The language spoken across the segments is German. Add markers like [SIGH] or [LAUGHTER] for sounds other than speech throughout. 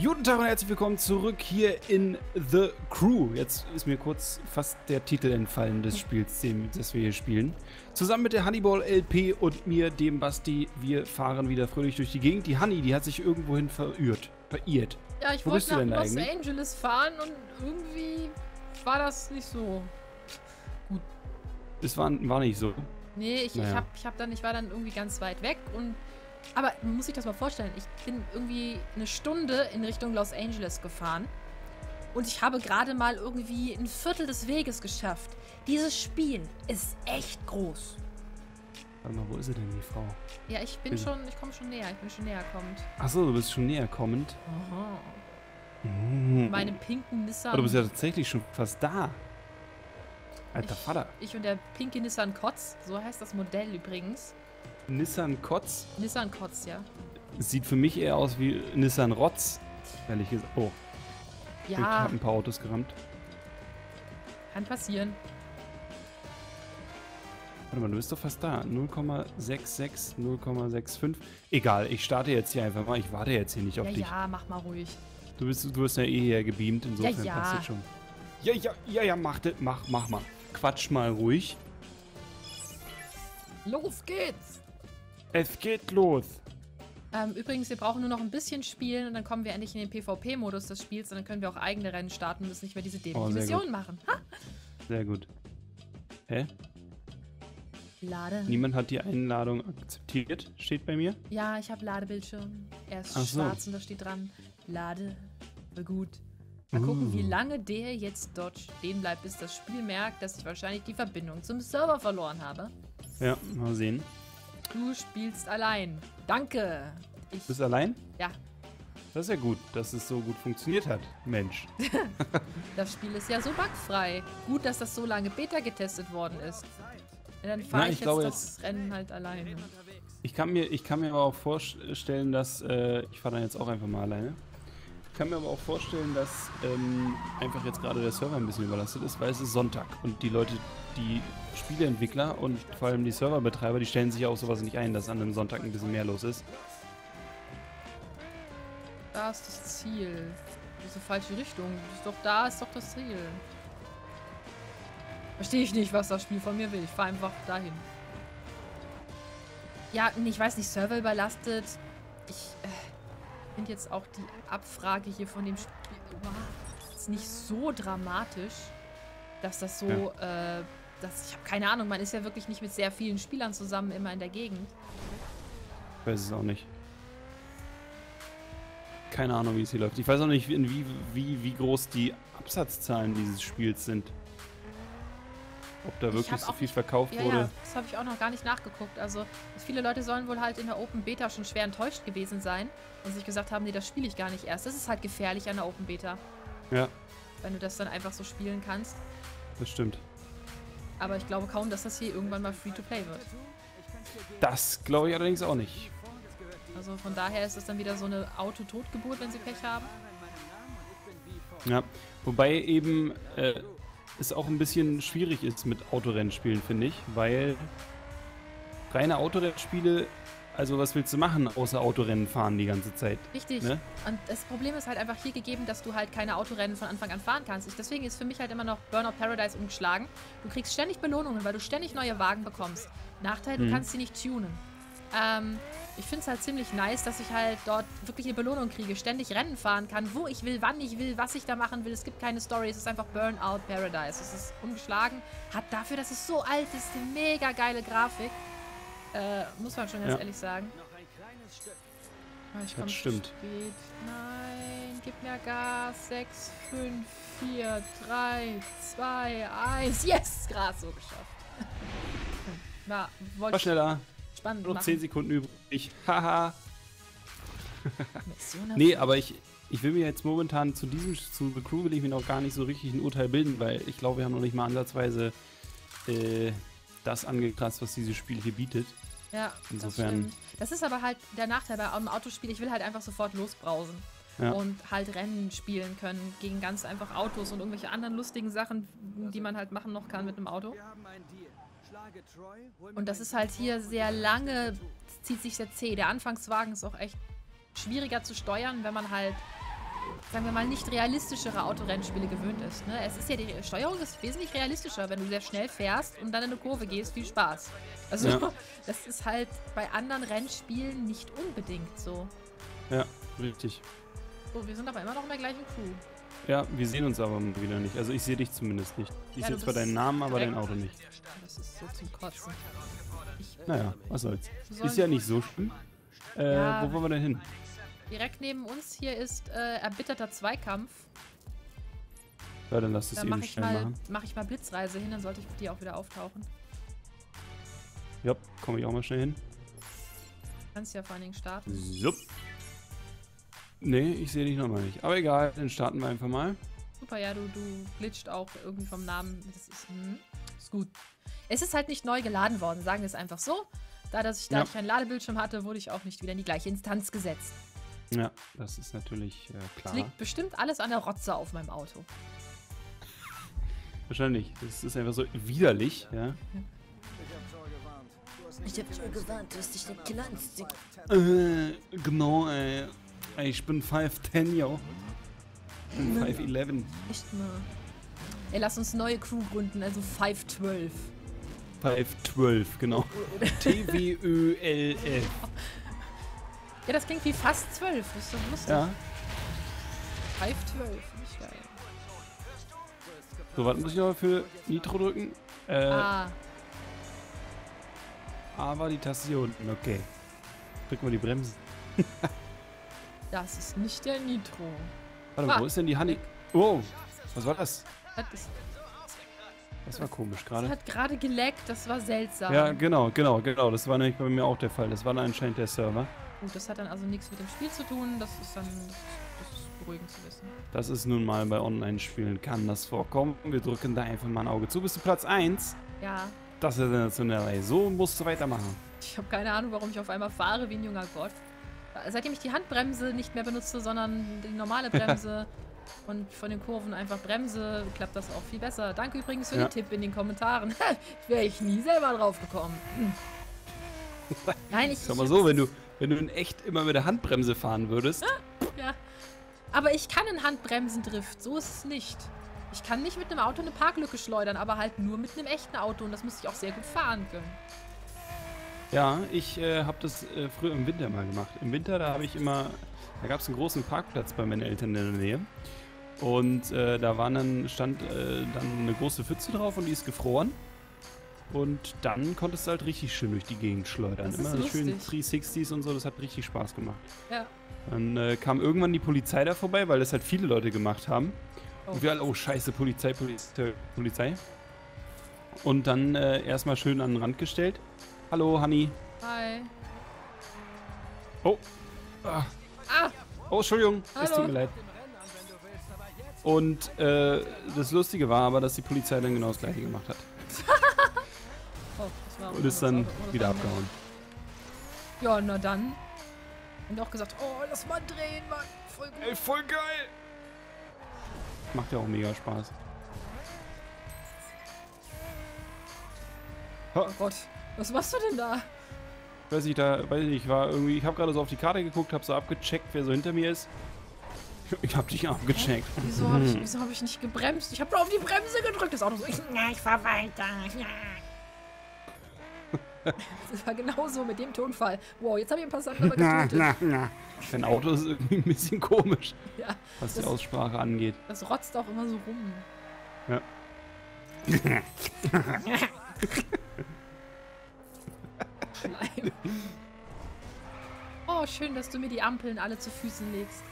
Guten Tag und herzlich willkommen zurück hier in The Crew. Jetzt ist mir kurz fast der Titel entfallen des Spiels, den, das wir hier spielen. Zusammen mit der Honeyball LP und mir, dem Basti, wir fahren wieder fröhlich durch die Gegend. Die Honey, die hat sich irgendwohin verirrt. Verirrt. Ja, ich Wo wollte nach Los eigentlich? Angeles fahren und irgendwie war das nicht so. Es war, war nicht so. Nee, ich, Naja. ich, hab, ich, hab dann, ich war dann irgendwie ganz weit weg und. Aber man muss sich das mal vorstellen, ich bin irgendwie eine Stunde in Richtung Los Angeles gefahren und ich habe gerade mal irgendwie ein Viertel des Weges geschafft. Dieses Spiel ist echt groß. Warte mal, wo ist sie denn, die Frau? Ja, ich bin Bin- schon, ich komme schon näher, ich bin schon näher kommend. Achso, du bist schon näher kommend. Aha. Mhm. Meinem pinken Nissan. Oh, du bist ja tatsächlich schon fast da. Alter ich, Vater. Ich und der pinke Nissan Kotz, so heißt das Modell übrigens. Nissan Kotz Nissan Kotz, ja. sieht für mich eher aus wie Nissan Rotz. Ehrlich gesagt. Oh, ich Ja, habe ein paar Autos gerammt. kann passieren. Warte mal, du bist doch fast da. 0,66, 0,65. Egal, ich starte jetzt hier einfach mal. Ich warte jetzt hier nicht auf Ja, dich. ja, mach mal ruhig. Du, bist, du wirst ja eh hier gebeamt, insofern Ja, ja. passt das schon. Ja, ja, ja, ja, mach, das, mach, mach mal. Quatsch mal ruhig. Los geht's! Es geht los. Ähm, übrigens, wir brauchen nur noch ein bisschen spielen und dann kommen wir endlich in den PvP-Modus des Spiels und dann können wir auch eigene Rennen starten und müssen nicht mehr diese dämliche Oh, Mission machen. Ha! Sehr gut. Hä? Lade. Niemand hat die Einladung akzeptiert, steht bei mir. Ja, ich habe Ladebildschirm. Er ist Ach so. schwarz und da steht dran. Lade. Voll gut. Mal gucken, Uh. wie lange der jetzt dort stehen bleibt, bis das Spiel merkt, dass ich wahrscheinlich die Verbindung zum Server verloren habe. Ja, mal sehen. Du spielst allein. Danke. Ich. Bist du allein? Ja, Das ist ja gut, dass es so gut funktioniert hat. Mensch. [LAUGHS] Das Spiel ist ja so bugfrei. Gut, dass das so lange Beta getestet worden ist. Ja, dann fahre ich, ich jetzt glaube das Rennen halt alleine. Ich kann mir, ich kann mir aber auch vorstellen, dass. Äh, ich fahre dann jetzt auch einfach mal alleine. Ich kann mir aber auch vorstellen, dass ähm, einfach jetzt gerade der Server ein bisschen überlastet ist, weil es ist Sonntag und die Leute, die Spieleentwickler und vor allem die Serverbetreiber, die stellen sich ja auf sowas nicht ein, dass an einem Sonntag ein bisschen mehr los ist. Da ist das Ziel. Diese falsche Richtung. Ist doch da ist doch das Ziel. Verstehe ich nicht, was das Spiel von mir will. Ich fahre einfach dahin. Ja, ich weiß nicht, Server überlastet. Ich äh, finde jetzt auch die Abfrage hier von dem Spiel wow, ist nicht so dramatisch, dass das so, äh, dass ich habe keine Ahnung, man ist ja wirklich nicht mit sehr vielen Spielern zusammen immer in der Gegend. Ich weiß es auch nicht. Keine Ahnung, wie es hier läuft. Ich weiß auch nicht, wie, wie, wie, wie groß die Absatzzahlen dieses Spiels sind. Ob da Ich wirklich so viel nicht- verkauft Ja, wurde. ja, das habe ich auch noch gar nicht nachgeguckt. Also, viele Leute sollen wohl halt in der Open Beta schon schwer enttäuscht gewesen sein und sich gesagt haben, nee, das spiele ich gar nicht erst. Das ist halt gefährlich an der Open Beta, Ja, wenn du das dann einfach so spielen kannst. das stimmt. Aber ich glaube kaum, dass das hier irgendwann mal Free-to-Play wird. Das glaube ich allerdings auch nicht. Also von daher ist es dann wieder so eine Auto-Totgeburt, wenn sie Pech haben. Ja, wobei eben äh, es auch ein bisschen schwierig ist mit Autorennspielen, finde ich, weil reine Autorennspiele, also was willst du machen, außer Autorennen fahren die ganze Zeit? Richtig. Ne? Und das Problem ist halt einfach hier gegeben, dass du halt keine Autorennen von Anfang an fahren kannst. Ich, deswegen ist für mich halt immer noch Burnout Paradise umgeschlagen. Du kriegst ständig Belohnungen, weil du ständig neue Wagen bekommst. Nachteil, du Mhm. kannst sie nicht tunen. Ähm, ich finde es halt ziemlich nice, dass ich halt dort wirklich eine Belohnung kriege, ständig Rennen fahren kann, wo ich will, wann ich will, was ich da machen will. Es gibt keine Story, es ist einfach Burnout Paradise. Es ist ungeschlagen, hat dafür, dass es so alt ist, eine mega geile Grafik. Äh, muss man schon ganz Ja. ehrlich sagen. Ah, Ich Das stimmt. Nein, gib mir Gas. 6, 5, 4, 3, 2, 1. Yes! Gras so geschafft. [LAUGHS] Na, War wollte schneller, spannend nur noch machen. 10 Sekunden übrig. Haha. Mission Nee, aber ich, ich will mir jetzt momentan zu diesem, zu The Crew will ich mir noch gar nicht so richtig ein Urteil bilden, weil ich glaube, wir haben noch nicht mal ansatzweise äh, das angekratzt, was dieses Spiel hier bietet. Ja, Insofern- das stimmt. Das ist aber halt der Nachteil bei einem Autospiel. Ich will halt einfach sofort losbrausen. Ja. Und halt Rennen spielen können gegen ganz einfach Autos und irgendwelche anderen lustigen Sachen, die man halt machen noch kann mit einem Auto. Und das ist halt hier sehr lange, zieht sich sehr zäh. Der Anfangswagen ist auch echt schwieriger zu steuern, wenn man halt sagen wir mal, nicht realistischere Autorennspiele gewöhnt ist. Ne? Es ist ja, die Steuerung ist wesentlich realistischer, wenn du sehr schnell fährst und dann in eine Kurve gehst. Viel Spaß. Also, Ja. [LAUGHS] das ist halt bei anderen Rennspielen nicht unbedingt so. Ja, richtig. So, wir sind aber immer noch in der gleichen Crew. Ja, wir sehen uns aber wieder nicht. Also ich sehe dich zumindest nicht. Ich Ja, sehe zwar deinen Namen, aber dein Auto nicht. Das ist so zum Kotzen. Ich, Naja, was soll's. Ist ja nicht so schlimm. Äh, Ja. wo wollen wir denn hin? Direkt neben uns hier ist äh, erbitterter Zweikampf. Ja, dann lass es eben mache ich, schnell mal- machen. mach ich mal Blitzreise hin, dann sollte ich die auch wieder auftauchen. Ja, komme ich auch mal schnell hin. Kannst ja vor allen Dingen starten. Sup. Nee, ich sehe dich nochmal nicht. Aber egal, dann starten wir einfach mal. Super, ja, du, du glitscht auch irgendwie vom Namen. Das ist, hm, ist gut. Es ist halt nicht neu geladen worden, sagen wir es einfach so. Da, dass ich, da Ja. ich einen Ladebildschirm hatte, wurde ich auch nicht wieder in die gleiche Instanz gesetzt. Ja, das ist natürlich äh, Es klar. liegt bestimmt alles an der Rotze auf meinem Auto. Wahrscheinlich. Das ist einfach so widerlich, ja. Ich hab schon gewarnt, du hast dich nicht glanzt. Äh, genau, ey. Ey, Ich bin 5'10, yo. Ich bin 5'11. Echt mal. Ey, lass uns neue Crew gründen, also 512. 5'12, genau. [LAUGHS] T-W-Ö-L-F. Ja, das klingt wie fast 12. Das ist doch lustig. Ja. 512, nicht geil. So, was muss ich noch für Nitro drücken? Äh, Ah, A war die Taste hier unten, okay. Drücken wir die Bremsen. [LAUGHS] das ist nicht der Nitro. Warte, Ah. wo ist denn die Honey? Oh, was war das? Das, Das war komisch das gerade. hat gerade geleckt, das war seltsam. Ja, genau, genau, genau. Das war nämlich bei mir auch der Fall. Das war anscheinend der Server. Gut, das hat dann also nichts mit dem Spiel zu tun. Das ist dann das ist beruhigend zu wissen. Das ist nun mal bei Online-Spielen, kann das vorkommen. Wir drücken da einfach mal ein Auge zu. Bist du Platz 1? Ja, Das ist sensationell. So musst du weitermachen. ich habe keine Ahnung, warum ich auf einmal fahre wie ein junger Gott. Seitdem ich die Handbremse nicht mehr benutze, sondern die normale Bremse [LAUGHS] und von den Kurven einfach bremse, klappt das auch viel besser. Danke übrigens für Ja. den Tipp in den Kommentaren. [LAUGHS] Wäre ich nie selber drauf gekommen. [LAUGHS] Nein, ich. Sag mal so, wenn du, wenn du in echt immer mit der Handbremse fahren würdest. Ja. Aber ich kann einen Handbremsendrift, so ist es nicht. Ich kann nicht mit einem Auto eine Parklücke schleudern, aber halt nur mit einem echten Auto und das muss ich auch sehr gut fahren können. Ja, ich äh, habe das äh, früher im Winter mal gemacht. Im Winter, da habe ich immer, da gab es einen großen Parkplatz bei meinen Eltern in der Nähe. Und äh, da war dann, stand äh, dann eine große Pfütze drauf und die ist gefroren. Und dann konntest du halt richtig schön durch die Gegend schleudern. Das ist Immer schön lustig. 360s und so, das hat richtig Spaß gemacht. Ja. Dann äh, kam irgendwann die Polizei da vorbei, weil das halt viele Leute gemacht haben. Oh. Und wir alle, oh scheiße, Polizei, Polizei, Polizei. Und dann äh, erstmal schön an den Rand gestellt. Hallo, Hanni. Hi. Oh. Ah. Ah, Oh, Entschuldigung, es Hallo. tut mir leid. Und äh, das Lustige war aber, dass die Polizei dann genau das gleiche gemacht hat. Oh, Und ist dann wieder abgehauen. Ja, na dann. Und auch gesagt, oh, lass mal drehen, Mann. Voll gut. Ey, voll geil! Macht ja auch mega Spaß. Ha, Oh Gott, was machst du denn da? weiß ich, da, weiß ich nicht, ich war irgendwie, ich habe gerade so auf die Karte geguckt, habe so abgecheckt, wer so hinter mir ist. [LAUGHS] Ich habe dich abgecheckt. Wieso habe ich, wieso hab ich nicht gebremst? Ich habe nur auf die Bremse gedrückt. Das Auto so, Ja, ich fahr weiter. Ja. [LAUGHS] das war genauso mit dem Tonfall. Wow, jetzt habe ich einen Passanten [LAUGHS] aber getötet. na. Dein Auto ist irgendwie ein bisschen komisch, Ja, was die Das- Aussprache angeht. das rotzt auch immer so rum. Ja. Schleim. [LAUGHS] Oh, schön, dass du mir die Ampeln alle zu Füßen legst.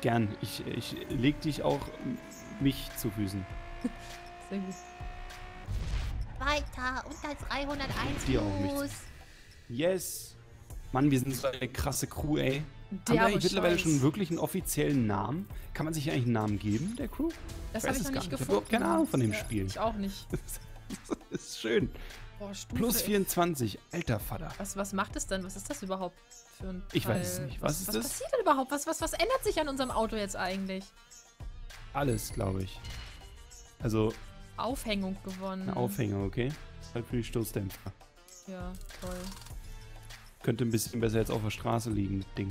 Gern. Ich, ich leg dich auch mich zu Füßen. Sehr gut. Weiter unter 301 Dir auch nichts. Yes! Mann, wir sind so eine krasse Crew, ey. Haben wir eigentlich mittlerweile schon wirklich einen offiziellen Namen? Kann man sich eigentlich einen Namen geben, der Crew? Das weiß habe ich noch gar nicht nicht. Ich hab gefunden. überhaupt keine Ahnung von dem Ja, Spiel. Ich auch nicht. [LAUGHS] Das ist schön. Boah, Stufe. Plus 24, alter Vater. Was, was macht es denn? Was ist das überhaupt für ein Ich Teil? weiß es nicht. Was ist was das? passiert denn überhaupt? Was, was, was ändert sich an unserem Auto jetzt eigentlich? Alles, glaube ich. Also, Aufhängung gewonnen. ein Aufhänger, okay? Halt für die Stoßdämpfer. Ja, toll. Könnte ein bisschen besser jetzt auf der Straße liegen, das Ding.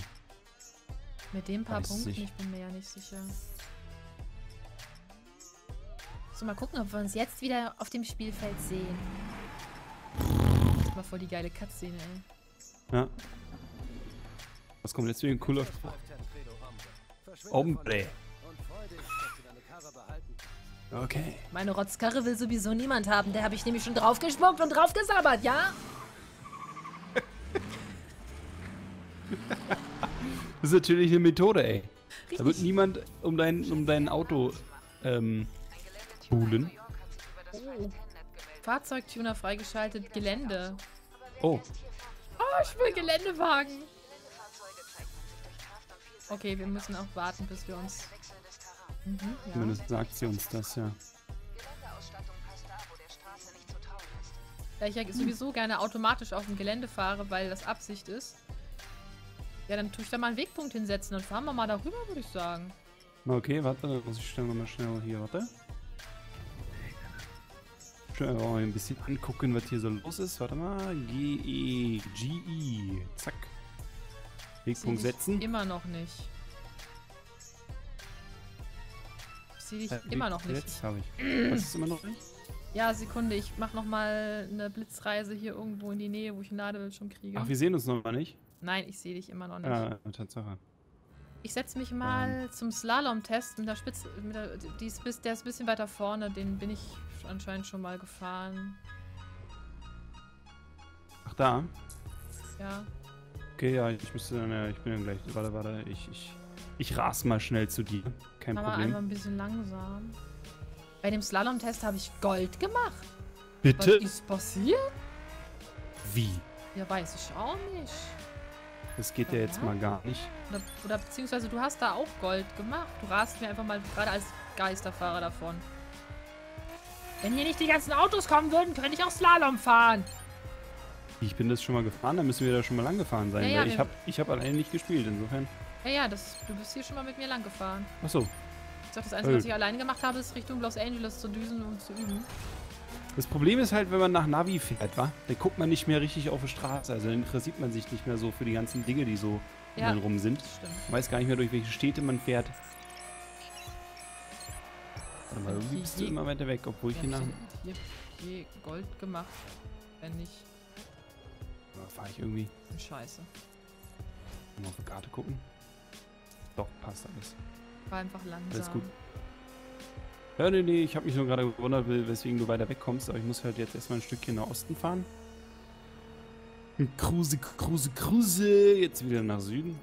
Mit den paar Weiß Punkten, nicht. ich bin mir ja nicht sicher. So, mal gucken, ob wir uns jetzt wieder auf dem Spielfeld sehen. Das mal voll die geile Cutscene, ey. Ja. Was kommt jetzt wieder ein cooler Hombre. Okay. Meine Rotzkarre will sowieso niemand haben. Der habe ich nämlich schon draufgespuckt und draufgesabbert, ja? [LAUGHS] Das ist natürlich eine Methode, ey. Da wird Richtig. niemand um dein, um dein Auto ähm, buhlen. Oh. Fahrzeugtuner freigeschaltet, Gelände. Oh, Oh, ich will Geländewagen. Okay, wir müssen auch warten, bis wir uns... Mhm, ja. zumindest sagt sie uns das, ja. Da ich ja sowieso gerne automatisch auf dem Gelände fahre, weil das Absicht ist. Ja, dann tue ich da mal einen Wegpunkt hinsetzen. Dann fahren wir mal darüber, würde ich sagen. Okay, warte, dann muss ich schnell nochmal schnell hier, warte. Schnell mal ein bisschen angucken, was hier so los ist. Warte mal. G, E, G, I. Zack. Wegpunkt setzen. Immer noch nicht. Ich sehe dich Äh, immer noch nicht. Jetzt habe ich. [CLEARS THROAT] Was ist immer noch nicht? Ja, Sekunde, ich mache nochmal eine Blitzreise hier irgendwo in die Nähe, wo ich einen Ladebildschirm kriege. Ach, wir sehen uns noch mal nicht. Nein, ich sehe dich immer noch nicht. Ja, Tatsache. Ich setze mich mal zum Slalom-Test mit der Spitze. Mit der, die ist der ist ein bisschen weiter vorne, den bin ich anscheinend schon mal gefahren. Ach, da. Ja. Okay, ja, ich müsste dann, ja, ich bin dann gleich. Warte, warte, ich, ich, ich ras mal schnell zu dir. Kein Aber Problem. einfach ein bisschen langsam. Bei dem Slalom-Test habe ich Gold gemacht. Was Bitte? ist passiert? Wie? Ja, weiß ich auch nicht. Das geht ja jetzt Ja. mal gar nicht. Oder, oder beziehungsweise du hast da auch Gold gemacht. Du rast mir einfach mal gerade als Geisterfahrer davon. Wenn hier nicht die ganzen Autos kommen würden, könnte ich auch Slalom fahren. Ich bin das schon mal gefahren, dann müssen wir da schon mal lang gefahren sein. Ja, ja, ich habe ich hab alleine nicht gespielt, insofern. Ja, ja, das, du bist hier schon mal mit mir lang gefahren. Achso. Ich sag, das Einzige, Äh. was ich alleine gemacht habe, ist Richtung Los Angeles zu düsen und zu üben. Das Problem ist halt, wenn man nach Navi fährt, wa? Dann guckt man nicht mehr richtig auf die Straße. Also dann interessiert man sich nicht mehr so für die ganzen Dinge, die so Ja. rum sind. Stimmt. Man weiß gar nicht mehr, durch welche Städte man fährt. Warte mal, irgendwie bist du immer weiter weg, obwohl ich hier nach... hier, hier Gold gemacht. Wenn nicht, Fahre ich irgendwie... scheiße. Mal auf die Karte gucken. Doch, passt alles. War einfach langsam. Alles gut. Ja, nee, nee, ich habe mich nur gerade gewundert, we- weswegen du weiter wegkommst, aber ich muss halt jetzt erstmal ein Stückchen nach Osten fahren. Kruse, Kruse, Kruse, jetzt wieder nach Süden.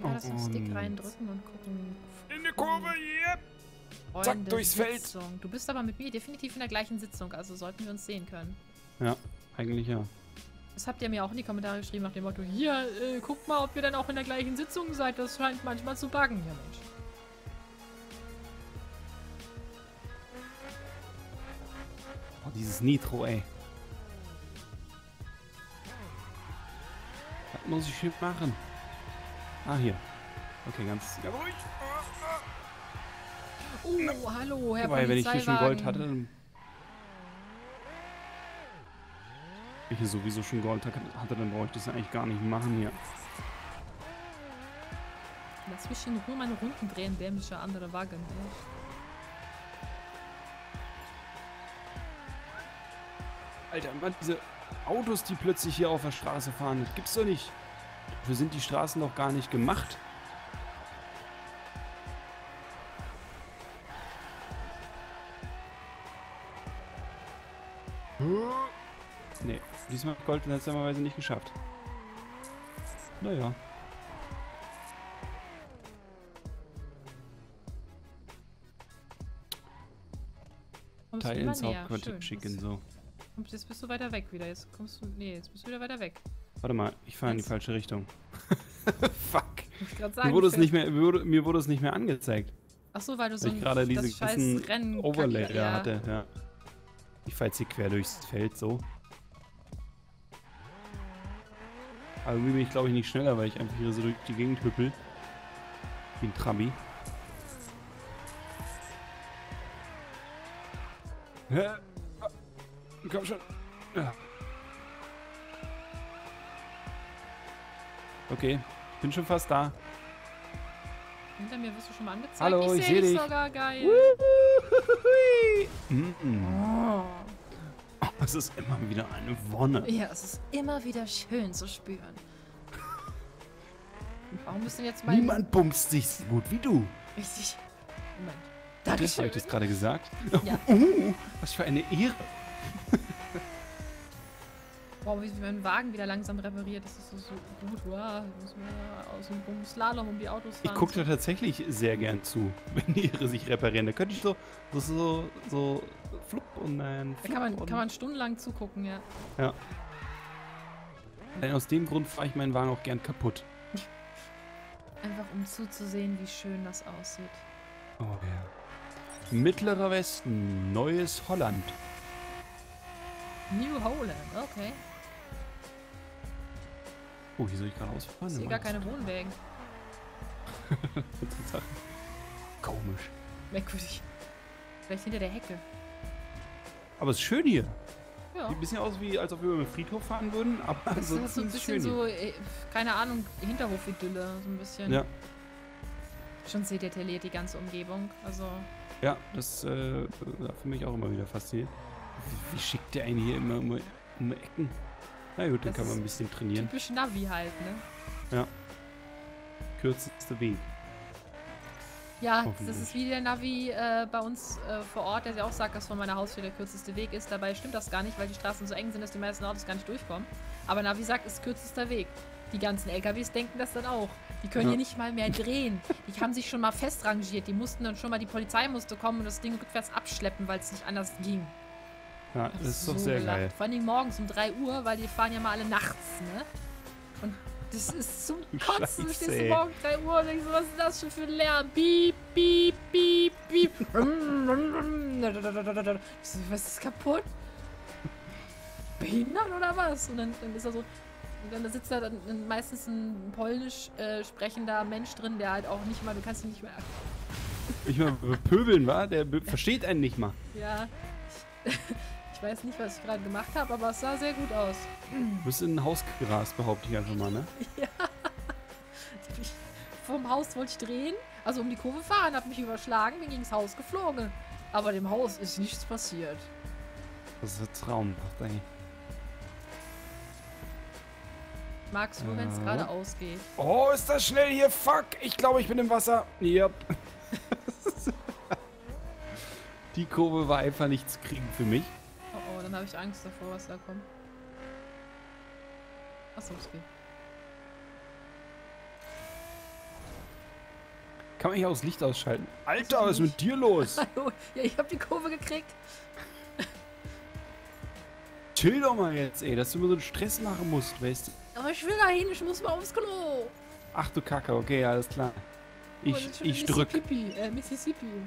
Ja, lass uns Stick Und- reindrücken und gucken. In die Kurve, yep! Freunde, durchs Feld. Sitzung. Du bist aber mit mir definitiv in der gleichen Sitzung, also sollten wir uns sehen können. Ja, eigentlich ja. Das habt ihr mir auch in die Kommentare geschrieben nach dem Motto, hier, äh, guckt mal, ob ihr dann auch in der gleichen Sitzung seid. Das scheint manchmal zu buggen. Ja, Mensch. Oh, dieses Nitro, ey. Was muss ich hier machen? Ah, hier. Okay, ganz... Ja, ruhig. Oh, hallo, Herr Wobei, wenn ich hier schon Gold Polizeiwagen. hatte, dann... Ich hier sowieso schon Gold hatte, dann brauche ich das eigentlich gar nicht machen hier. Lass mich in Ruhe meine Runden drehen, dämlicher andere Wagen. Alter, Mann, diese Autos, die plötzlich hier auf der Straße fahren, das gibt's doch nicht. Dafür sind die Straßen doch gar nicht gemacht. Hat Gold seltsamerweise nicht geschafft. Naja. Kommst Teil ins. Hauptquartier schicken, so. Jetzt bist du weiter weg wieder. Jetzt kommst du. Nee, jetzt bist du wieder weiter weg. Warte mal, ich fahre in die falsche Richtung. [LAUGHS] Fuck. Gerade Mir sagen. wurde, es nicht mehr, mir, wurde, mir wurde es nicht mehr angezeigt. Ach so, weil du so Weil ich ein gerade diese ganzen Rennen Overlay ja. hatte, ja. Ich fahre jetzt hier quer durchs Feld so. Aber irgendwie bin ich glaube ich nicht schneller, weil ich einfach hier so durch die Gegend hüppel. Wie ein Trabi. Hä? Ah, Komm schon. Ja. Okay. Bin schon fast da. Hinter mir wirst du schon mal angezeigt. Hallo, ich ich seh seh dich dich. sogar geil. Mm -mm. Es ist immer wieder eine Wonne. Ja, es ist immer wieder schön zu spüren. Warum bist denn jetzt mein... Niemand bumst sich so gut wie du. Richtig. Moment. Das habe Dankeschön. ich das gerade gesagt. Ja. [LAUGHS] Uh, was für eine Ehre. Wow, wie mein Wagen wieder langsam repariert. Das ist so, so gut. Wow, müssen wir aus dem Slalom um die Autos fahren. Ich gucke da tatsächlich sehr gern zu, [LAUGHS] wenn die Ihre sich reparieren. Da könnte ich so, so, so, so flupp und dann Da kann man, kann man stundenlang zugucken, ja. Denn aus dem Grund fahre ich meinen Wagen auch gern kaputt. [LAUGHS] Einfach um zuzusehen, wie schön das aussieht. Oh ja. Mittlerer Westen, neues Holland. New Holland, okay. Oh, hier soll ich gerade ausfahren? Ich sehe gar keine Wohnwägen. [LAUGHS] Komisch. Merkwürdig. Vielleicht hinter der Hecke. Aber es ist schön hier. Ja. Sieht ein bisschen aus, wie als ob wir über den Friedhof fahren würden, aber Das ist so ein bisschen so, äh, keine Ahnung, Hinterhofidylle. So ein bisschen. Ja, Schon sehr detailliert, die ganze Umgebung. Also, ja, das äh, war für mich auch immer wieder faszinierend. Wie, wie schickt der einen hier immer um, um Ecken? Na gut, dann Das kann man ein bisschen trainieren. typisch Navi halt, ne? Kürzeste Weg. Ja, das ist wie der Navi äh, bei uns äh, vor Ort, der ja auch sagt, dass von meiner Haustür der kürzeste Weg ist. Dabei stimmt das gar nicht, weil die Straßen so eng sind, dass die meisten Autos gar nicht durchkommen. Aber Navi sagt, es ist kürzester Weg. Die ganzen LKWs denken das dann auch. Die können Ja. hier nicht mal mehr drehen. Die haben sich schon mal festrangiert. Die mussten dann schon mal, die Polizei musste kommen und das Ding rückwärts abschleppen, weil es nicht anders ging. Ja, das ist doch so sehr gelacht. geil. Vor allem morgens um 3 Uhr, weil die fahren ja mal alle nachts, ne? Und das ist zum [LAUGHS] Kotzen. Du Scheiße, stehst ey. du morgens 3 Uhr und denkst, so, was ist das schon für ein Lärm? Piep, piep, piep, piep. [LAUGHS] Ich was ist kaputt? Behindert oder was? Und dann, dann ist er so. Und dann sitzt da dann meistens ein polnisch äh, sprechender Mensch drin, der halt auch nicht mal, du kannst ihn nicht mehr. Ich mal pöbeln, wa? Der versteht einen nicht mal. Ja. Ich, ich weiß nicht, was ich gerade gemacht habe, aber es sah sehr gut aus. Du bist in ein Haus gerast, behaupte ich einfach mal, ne? [LAUGHS] Ich, vom Haus wollte ich drehen, also um die Kurve fahren, habe mich überschlagen, bin gegen das Haus geflogen. Aber dem Haus ist nichts passiert. Das ist traumhaft, ey. Magst du, wenn es Ja. gerade ausgeht. Oh, ist das schnell hier? Fuck, ich glaube, ich bin im Wasser. Yep. [LAUGHS] Die Kurve war einfach nicht zu kriegen für mich. Oh oh, dann habe ich Angst davor, was da kommt. Achso, es geht. Kann man hier auch das Licht ausschalten? Alter, was ist mit dir los? [LAUGHS] Hallo, ja, ich habe die Kurve gekriegt. Chill doch mal jetzt, ey, dass du immer so einen Stress machen musst, weißt du? Aber ich will da hin, ich muss mal aufs Klo. Ach du Kacke, okay, alles klar. Oh, Ich, schon ich drück. Mississippi, äh, Mississippi.